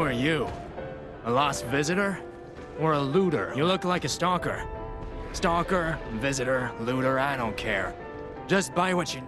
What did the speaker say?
Who are you? A lost visitor? Or a looter? You look like a stalker. Stalker, visitor, looter, I don't care. Just buy what you...